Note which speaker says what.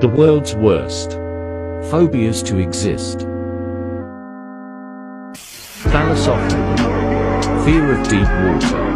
Speaker 1: The world's worst.
Speaker 2: Phobias to exist.
Speaker 1: Thalassophobia.
Speaker 2: Fear of deep water.